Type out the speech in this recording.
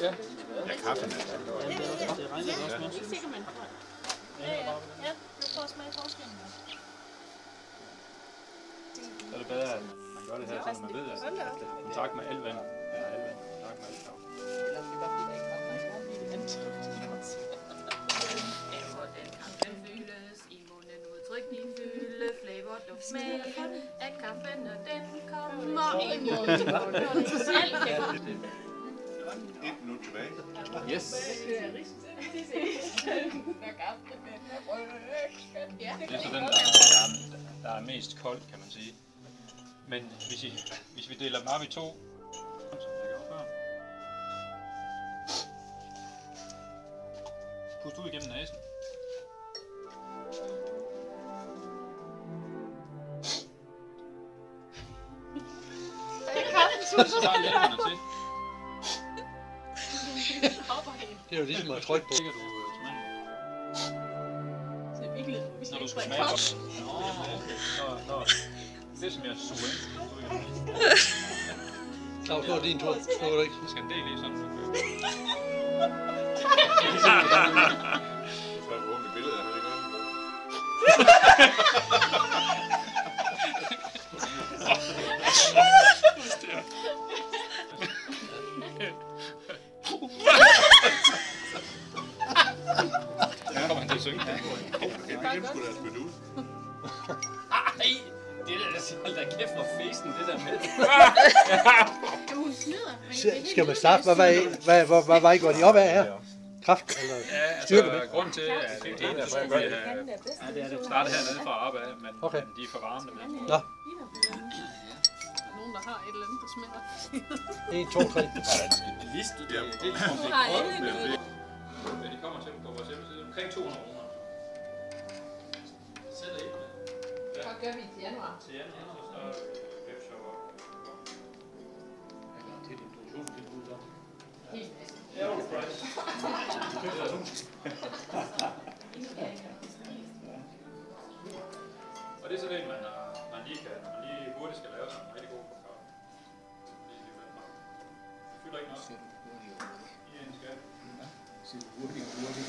Ja. Ja, kaffen er Det er sikker, man får. Ja, ja, ja. Du får smage forskellen. Så er det bedre, at man gør det her, så man ved, at at det har kontakt med elvand. Ja, elvand. Kontakt med elvand. Den fyldes i munden udtrykkelig fylde, flavor, duft, smag af kaffen, når den kommer ind i munden. Alt kan Et minut tilbage. Yes. Det er så den, der, der, er, der er mest kold, kan man sige. Men hvis, I, hvis vi deler dem op i to, som jeg gjorde før. Pust ud igennem næsen. Så bare læberne til. Det er jo ligesom at trykke på. Sikker du øh, smagen. Så i virkeligheden, vi skal du ikke smage på. Nå, okay. Det er som jeg suger ind. Claus, nu er det din tur. Nu er du ikke. Jeg skal en del i sådan. Skulle da spytte ud. Ej, det der, der siger, hold da kæft for fesen, det der med. Jo, hun snyder. men det er Skal- helt Skal man starte? Hvad, hvad hvad, hvad, hvad, hvad vej går de op af her? Kraft eller Ja, altså, styrke? grunden til, at det er det, skulle vi have startet hernede fra op af, men, Okay. men de er for varme. Men. Nå, Der er nogen, der har et eller andet, der smager. 1, 2, 3. Vidste du det? Ja. Det er ligesom, Nu det har er alle Men noget. det- Men de kommer til på vores hjemmeside omkring 200 kroner. Sætter gør vi til januar? Til januar, og så webshop og... Til et introduktionstilbud så. Helt masse. Aeropress. Og det er sådan en, man, har- man lige kan, når man lige hurtigt skal lave sådan en rigtig god op. Det fylder ikke noget. I en skal. Hurtigt, hurtigt.